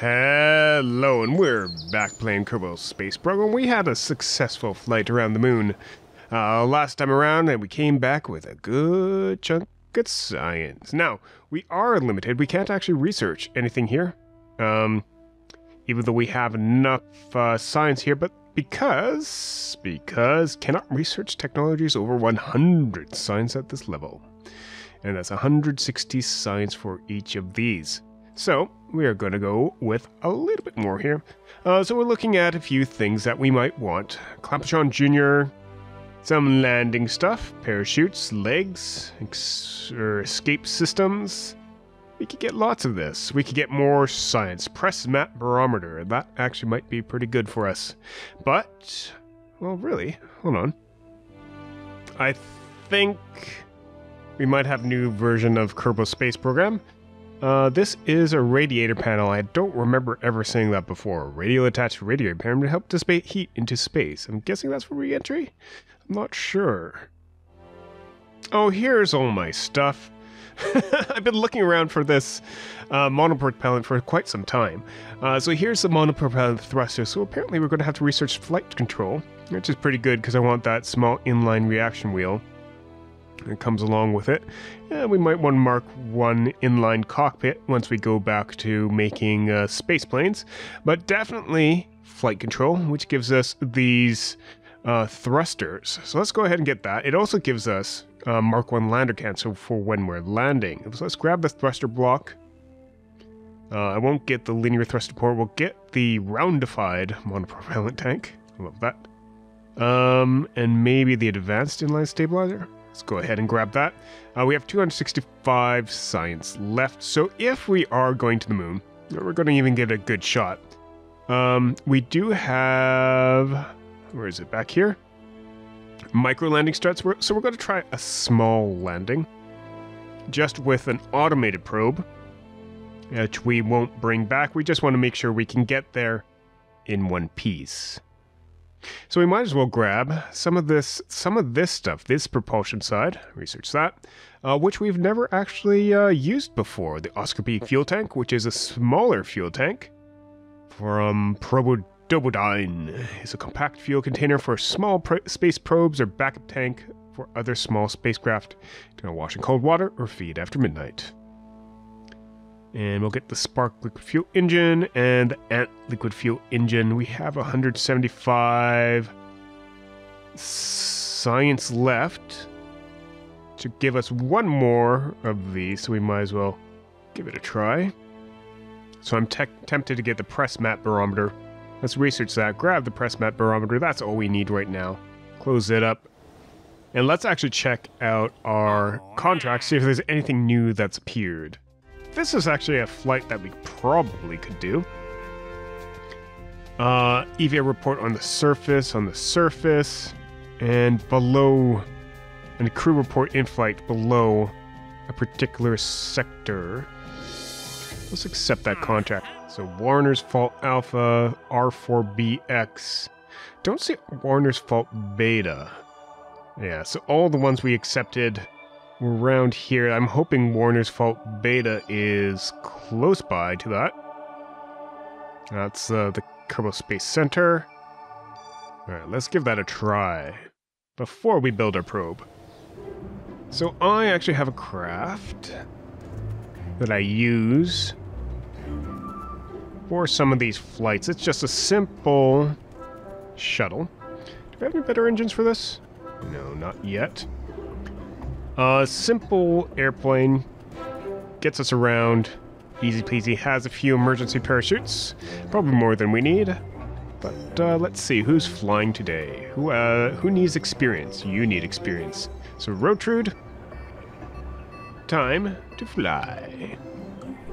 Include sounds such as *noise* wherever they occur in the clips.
Hello, and we're back playing Kerbal Space Program. We had a successful flight around the moon uh, last time around, and we came back with a good chunk of science. Now, we are limited. We can't actually research anything here, um, even though we have enough uh, science here, but because, because cannot research technologies over 100 science at this level. And that's 160 science for each of these. So, we are going to go with a little bit more here. Uh, so we're looking at a few things that we might want. Clamp-O-Tron Jr., some landing stuff, parachutes, legs, or escape systems. We could get lots of this. We could get more science. PresMat barometer. That actually might be pretty good for us. But, well, really, hold on. I think we might have a new version of Kerbal Space Program. Uh, this is a radiator panel. I don't remember ever seeing that before. Radial attached radiator panel to help dissipate heat into space. I'm guessing that's for re-entry? I'm not sure. Oh, here's all my stuff. *laughs* I've been looking around for this uh, monopropellant for quite some time. Uh, so here's the monopropellant thruster. So apparently we're going to have to research flight control, which is pretty good because I want that small inline reaction wheel that comes along with it. We might want to mark one inline cockpit once we go back to making uh, space planes, but definitely flight control, which gives us these uh, thrusters. So let's go ahead and get that. It also gives us uh, Mark 1 lander cancel for when we're landing. So let's grab the thruster block. Uh, I won't get the linear thruster port. We'll get the roundified monopropellant tank. I love that. Um, and maybe the advanced inline stabilizer. Let's go ahead and grab that. Uh, we have 265 science left, so if we are going to the moon, we're going to even get a good shot. Um, we do have... Where is it? Back here? Micro landing struts. So we're going to try a small landing. Just with an automated probe. Which we won't bring back. We just want to make sure we can get there in one piece. So we might as well grab some of this, some of this stuff, this propulsion side, research that, uh, which we've never actually uh, used before. The Oscar B fuel tank, which is a smaller fuel tank from Probodobodyne. It's a compact fuel container for small pro- space probes or backup tank for other small spacecraft to wash in cold water or feed after midnight. And we'll get the Spark liquid fuel engine and the Ant liquid fuel engine. We have 175 science left to give us one more of these, so we might as well give it a try. So I'm te- tempted to get the PresMat barometer. Let's research that. Grab the PresMat barometer. That's all we need right now. Close it up. And let's actually check out our contract, see if there's anything new that's appeared. This is actually a flight that we probably could do. Uh, EVA report on the surface, on the surface, and below, and crew report in flight below a particular sector. Let's accept that contract. So Warner's Fault Alpha, R4BX. Don't say Warner's Fault Beta. Yeah, so all the ones we accepted around here. I'm hoping Warner's Fault Beta is close by to that. That's uh, the Kerbal Space Center. Alright, let's give that a try before we build our probe. So I actually have a craft that I use for some of these flights. It's just a simple shuttle. Do we have any better engines for this? No, not yet. A uh, simple airplane gets us around. Easy peasy. Has a few emergency parachutes. Probably more than we need. But uh, let's see who's flying today. Who uh, who needs experience? You need experience. So Rotrude, time to fly.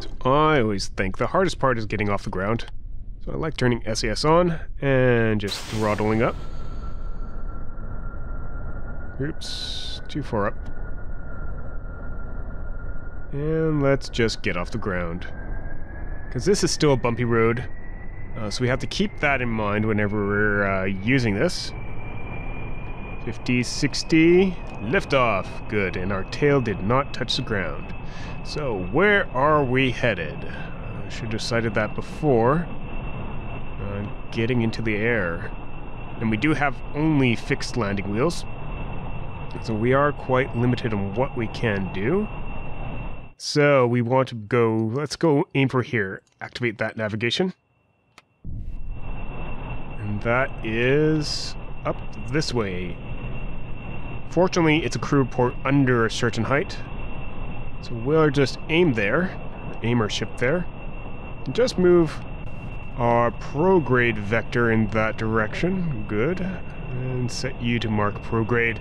So I always think the hardest part is getting off the ground. So I like turning SAS on and just throttling up. Oops, too far up. And let's just get off the ground. Because this is still a bumpy road. Uh, so we have to keep that in mind whenever we're uh, using this. 50, 60, liftoff. Good, and our tail did not touch the ground. So where are we headed? I Should have decided that before. Uh, getting into the air. And we do have only fixed landing wheels. So we are quite limited on what we can do. So we want to go, let's go aim for here. Activate that navigation. And that is up this way. Fortunately, it's a crew port under a certain height. So we'll just aim there, aim our ship there, and just move our prograde vector in that direction. Good. And set you to mark prograde.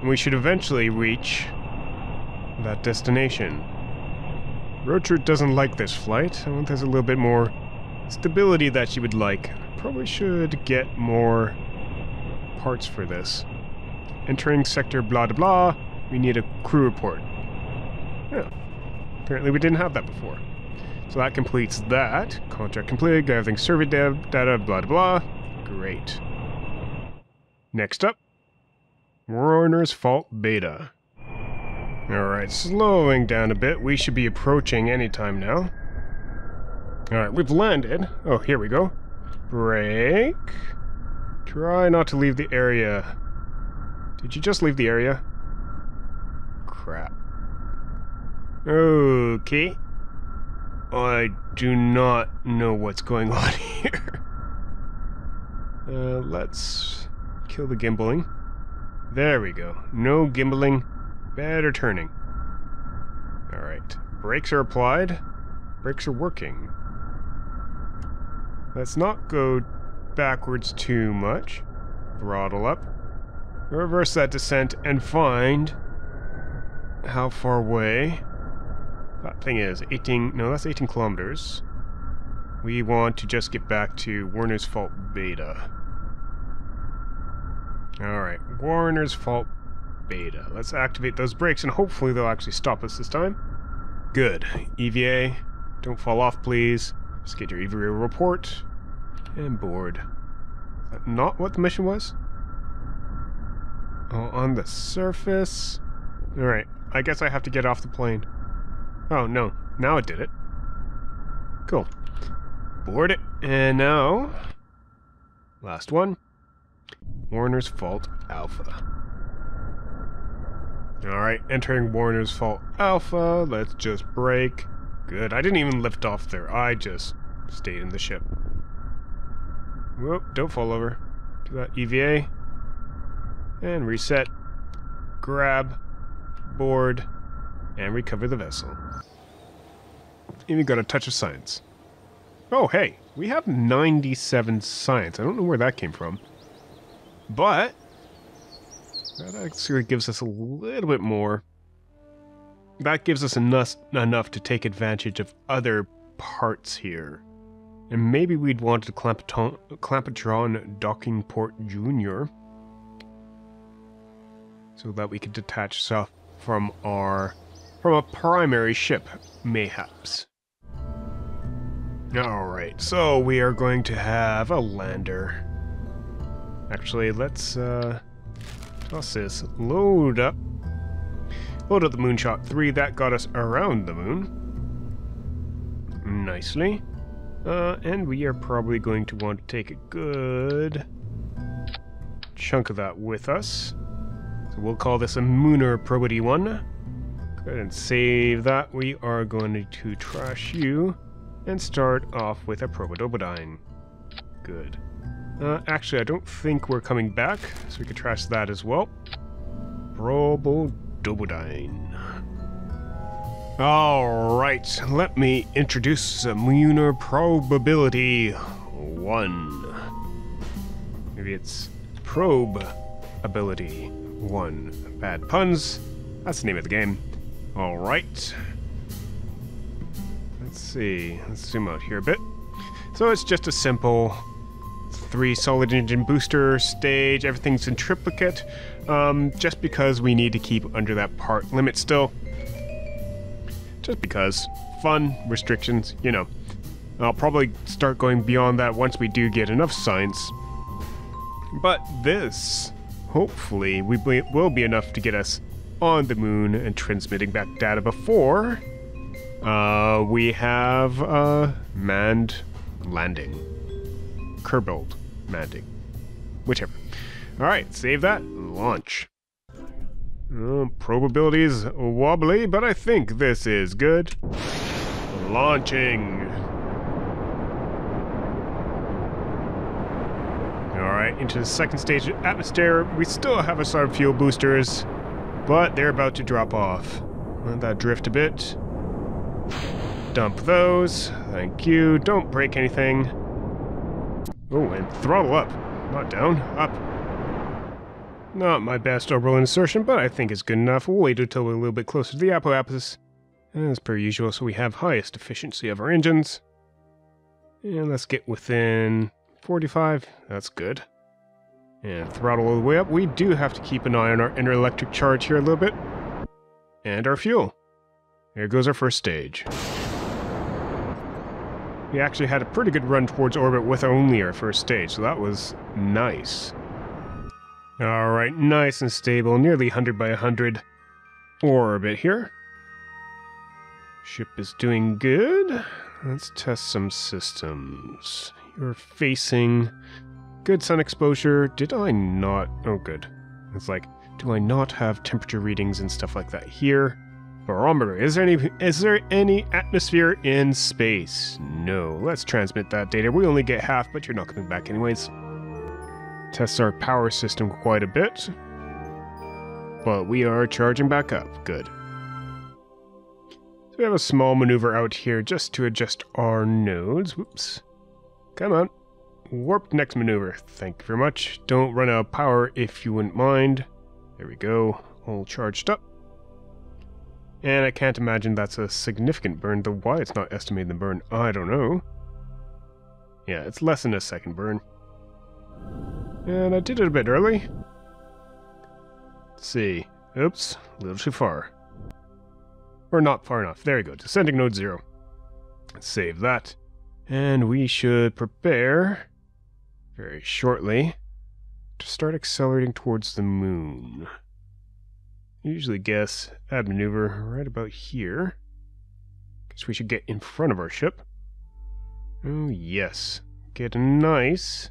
And we should eventually reach that destination. Rocher doesn't like this flight. I want there's a little bit more stability that she would like. Probably should get more parts for this. Entering sector blah blah blah, we need a crew report. Yeah. Apparently we didn't have that before. So that completes that. Contract complete, gathering survey data blah blah blah. Great. Next up, Warner's Fault Beta. Alright, slowing down a bit. We should be approaching anytime now. Alright, we've landed. Oh, here we go. Brake. Try not to leave the area. Did you just leave the area? Crap. Okay. I do not know what's going *laughs* on here. Uh, let's kill the gimbaling. There we go. No gimbaling, better turning. Alright. Brakes are applied. Brakes are working. Let's not go backwards too much. Throttle up. Reverse that descent and find how far away that thing is. 18, no, that's 18 kilometers. We want to just get back to Warner's Fault Beta. Alright, Warner's Fault Beta. Let's activate those brakes and hopefully they'll actually stop us this time. Good. EVA, don't fall off please. Just get your EVA report. And board. Is that not what the mission was? Oh, on the surface? Alright, I guess I have to get off the plane. Oh, no. Now it did it. Cool. Board it. And now... Last one. Warner's Fault Alpha. Alright, entering Warner's Fault Alpha. Let's just break. Good. I didn't even lift off there. I just stayed in the ship. Whoop, don't fall over. Do that EVA. And reset. Grab. Board. And recover the vessel. Even got a touch of science. Oh, hey. We have 97 science. I don't know where that came from. But... That actually gives us a little bit more. That gives us enough, enough to take advantage of other parts here. And maybe we'd want to clamp a Clamp-O-Tron docking port junior. So that we could detach stuff from our from a primary ship, mayhaps. Alright, so we are going to have a lander. Actually, let's uh this. Load up. Load up the Moonshot 3, that got us around the moon. Nicely. Uh, and we are probably going to want to take a good chunk of that with us. So we'll call this a Munar Probity 1. Go ahead and save that. We are going to trash you and start off with a Probodobodyne. Good. Uh, actually, I don't think we're coming back, so we could trash that as well. Probodobodyne. Alright, let me introduce Munar Probability 1. Maybe it's Probe Ability 1. Bad puns. That's the name of the game. Alright. Let's see. Let's zoom out here a bit. So it's just a simple three solid engine booster stage. Everything's in triplicate. Um, just because we need to keep under that part limit still. Just because. Fun, restrictions, you know. I'll probably start going beyond that once we do get enough science. But this, hopefully, we will be enough to get us on the moon and transmitting back data before Uh, we have uh, manned landing. Kerbal landing. Whichever. Alright, save that. Launch. Uh, probability wobbly, but I think this is good. Launching. Alright, into the second stage of atmosphere. We still have our sub fuel boosters, but they're about to drop off. Let that drift a bit. Dump those. Thank you. Don't break anything. Oh, and throttle up. Not down. Up. Not my best orbital insertion, but I think it's good enough. We'll wait until we're a little bit closer to the apoapsis. As per usual, so we have highest efficiency of our engines. And let's get within 45. That's good. And throttle all the way up. We do have to keep an eye on our inner electric charge here a little bit. And our fuel. Here goes our first stage. We actually had a pretty good run towards orbit with only our first stage, so that was nice. Alright, nice and stable, nearly 100 by 100 orbit here. Ship is doing good. Let's test some systems. You're facing good sun exposure. Did I not? Oh, good. It's like, do I not have temperature readings and stuff like that here? Barometer. Is there any is there any atmosphere in space? No. Let's transmit that data. We only get half, but you're not coming back anyways. Tests our power system quite a bit. But we are charging back up. Good. So we have a small maneuver out here just to adjust our nodes. Whoops. Come on. Warp next maneuver. Thank you very much. Don't run out of power if you wouldn't mind. There we go. All charged up. And I can't imagine that's a significant burn, though why it's not estimating the burn, I don't know. Yeah, it's less than a second burn. And I did it a bit early. Let's see. Oops, a little too far. Or not far enough. There we go. Descending node zero. Let's save that. And we should prepare very shortly to start accelerating towards the moon usually guess add maneuver right about here. Guess we should get in front of our ship. Oh, yes. Get a nice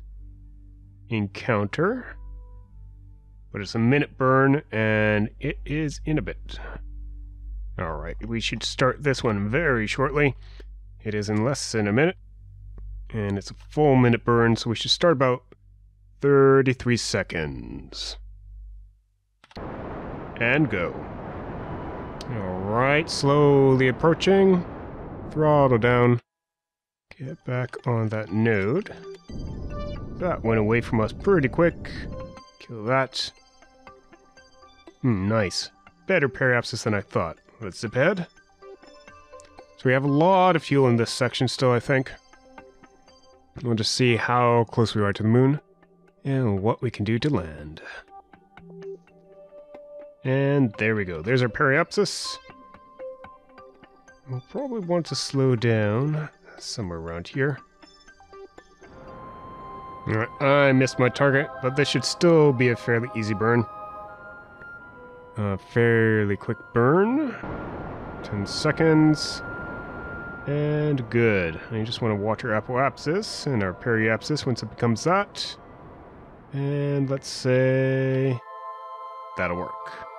encounter. But it's a minute burn, and it is in a bit. Alright, we should start this one very shortly. It is in less than a minute. And it's a full minute burn, so we should start about 33 seconds and go. Alright, slowly approaching. Throttle down. Get back on that node. That went away from us pretty quick. Kill that. Hmm, nice. Better periapsis than I thought. Let's zip ahead. So we have a lot of fuel in this section still, I think. We'll just see how close we are to the moon and what we can do to land. And there we go. There's our periapsis. We'll probably want to slow down somewhere around here. Alright, I missed my target, but this should still be a fairly easy burn. A fairly quick burn. 10 seconds. And good. I just want to watch our apoapsis and our periapsis once it becomes that. And let's say that'll work.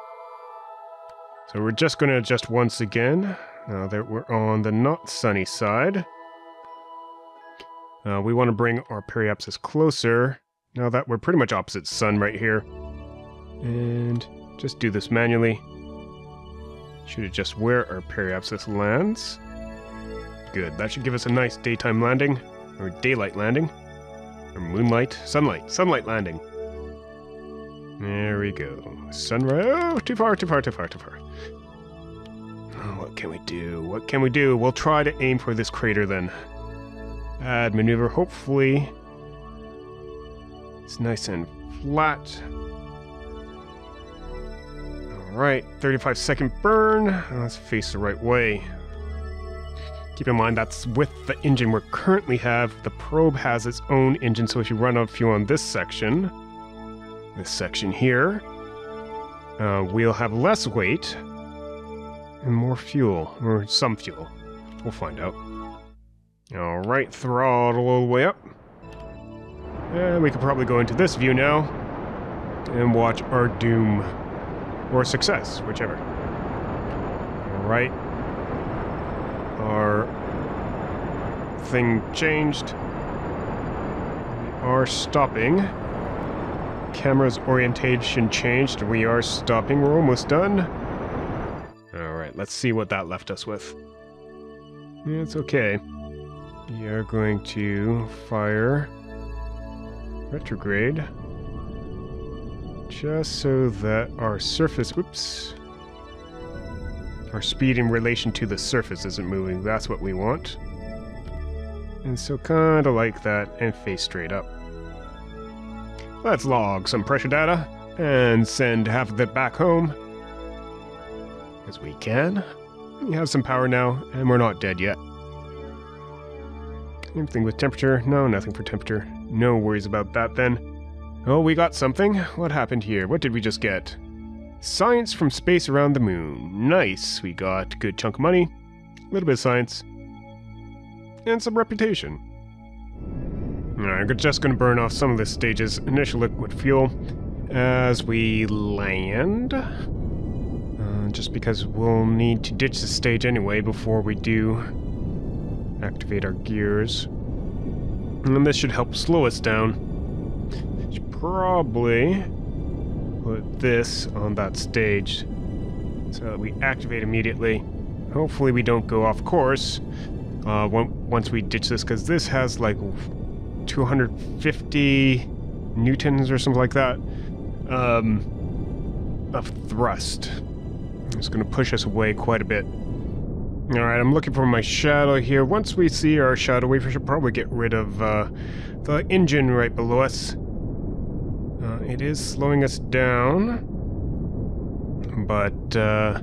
So we're just going to adjust once again, now that we're on the not sunny side. Uh, we want to bring our periapsis closer, now that we're pretty much opposite sun right here. And just do this manually. Should adjust where our periapsis lands. Good, that should give us a nice daytime landing, or daylight landing, or moonlight, sunlight, sunlight landing. There we go. Sunrise. Oh, too far, too far, too far, too far. What can we do? What can we do? We'll try to aim for this crater then. Add maneuver. Hopefully, it's nice and flat. Alright, 35 second burn. Let's face the right way. Keep in mind that's with the engine we currently have. The probe has its own engine, so if you run out of fuel on this section, this section here, uh, we'll have less weight and more fuel, or some fuel. We'll find out. Alright, throttle all the way up. And we could probably go into this view now and watch our doom or success, whichever. Alright. Our thing changed. We are stopping. Camera's orientation changed. We are stopping. We're almost done. Let's see what that left us with. It's okay. We are going to fire retrograde just so that our surface, oops, our speed in relation to the surface isn't moving. That's what we want. And so kind of like that and face straight up. Let's log some pressure data and send half of it back home. We can. We have some power now, and we're not dead yet. Anything with temperature? No, nothing for temperature. No worries about that then. Oh, we got something. What happened here? What did we just get? Science from space around the moon. Nice. We got good chunk of money, a little bit of science, and some reputation. Alright, we're just going to burn off some of this stage's initial liquid fuel as we land. Just because we'll need to ditch the stage anyway before we do activate our gears. And this should help slow us down. Should probably put this on that stage so that we activate immediately. Hopefully we don't go off course uh, once we ditch this, because this has like 250 newtons or something like that um, of thrust. It's going to push us away quite a bit. Alright, I'm looking for my shadow here. Once we see our shadow, we should probably get rid of uh, the engine right below us. Uh, it is slowing us down, but uh,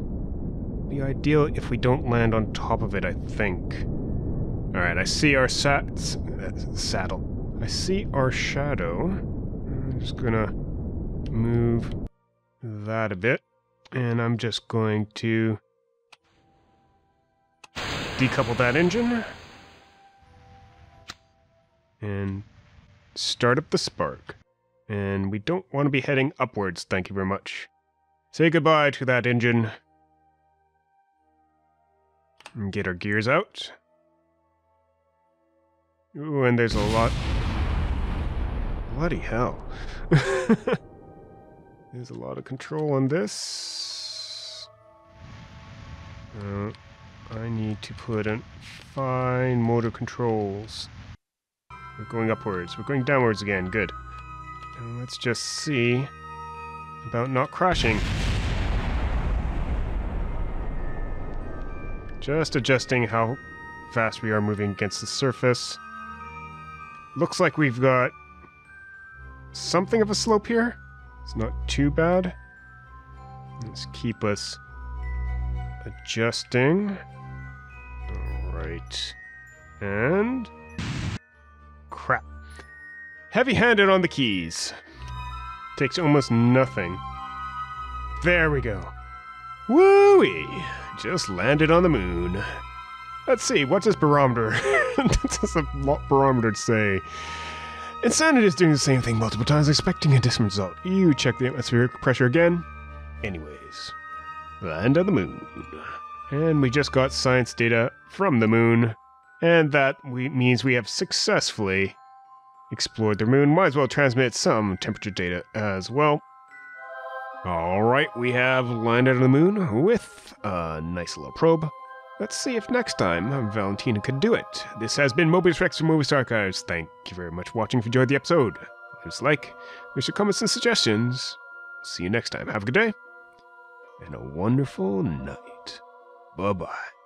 be ideal if we don't land on top of it, I think. Alright, I see our sat saddle. I see our shadow. I'm just gonna move that a bit, and I'm just going to decouple that engine and start up the spark. And we don't want to be heading upwards, thank you very much. Say goodbye to that engine. And get our gears out. Ooh, and there's a lot... Bloody hell. *laughs* there's a lot of control on this. Uh, I need to put in fine motor controls. We're going upwards. We're going downwards again. Good. Now let's just see about not crashing. Just adjusting how fast we are moving against the surface. Looks like we've got something of a slope here. It's not too bad. Let's keep us adjusting. Alright. And... Crap. Heavy-handed on the keys. Takes almost nothing. There we go. Wooey! Just landed on the moon. Let's see, what's this barometer? what does the *laughs* barometer say? Insanity is doing the same thing multiple times, expecting a different result. You check the atmospheric pressure again. Anyways, land on the moon. And we just got science data from the moon. And that we, means we have successfully explored the moon. Might as well transmit some temperature data as well. Alright, we have landed on the moon with a nice little probe. Let's see if next time uh, Valentina could do it. This has been Mobius Rex from Mobius Archives. Thank you very much for watching. If you enjoyed the episode, leave us like, leave your comments and suggestions. See you next time. Have a good day and a wonderful night. Bye bye.